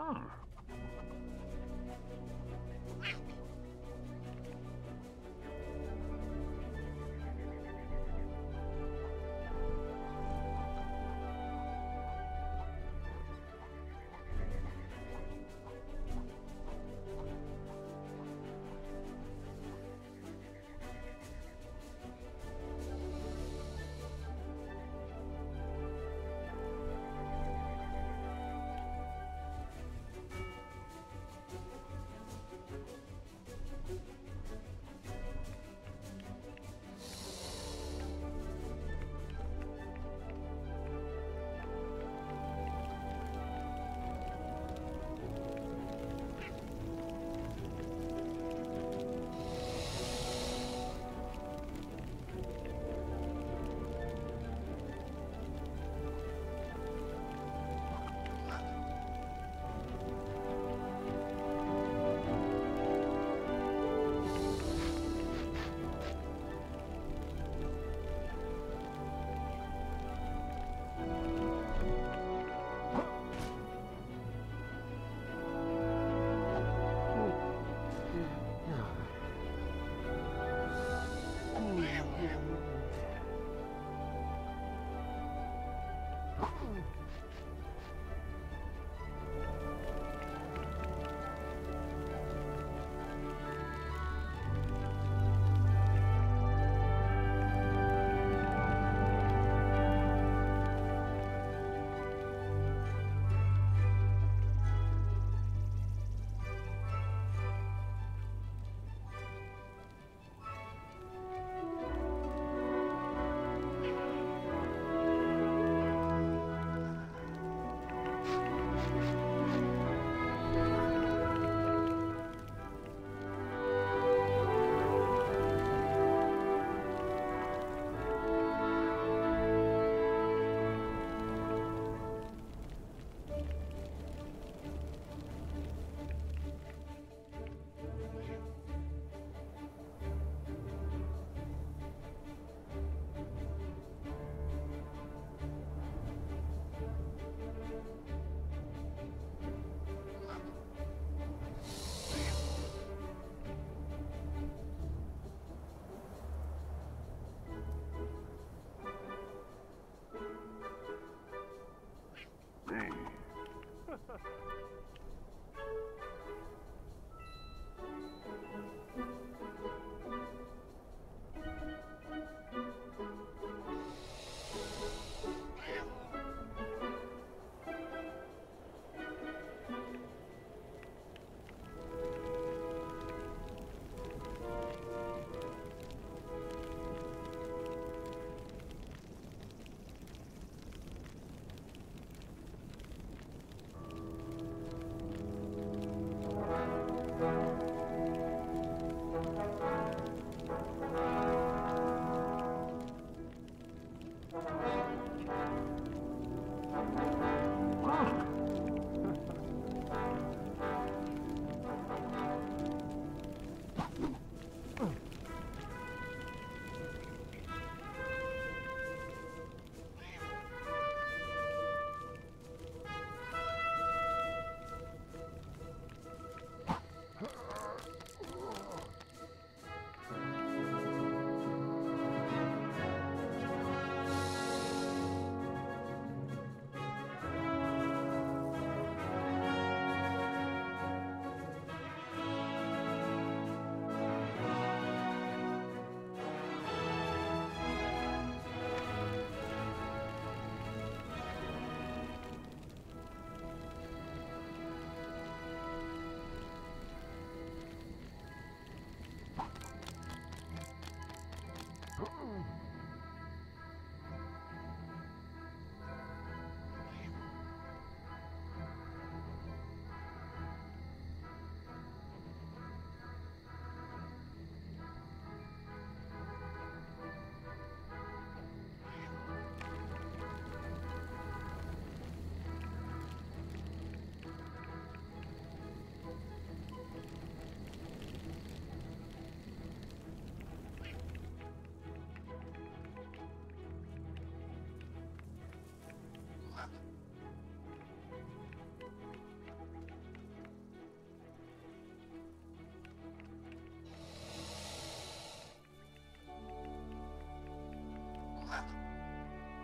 Oh. Ha ha ha.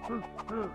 Hı hı hı.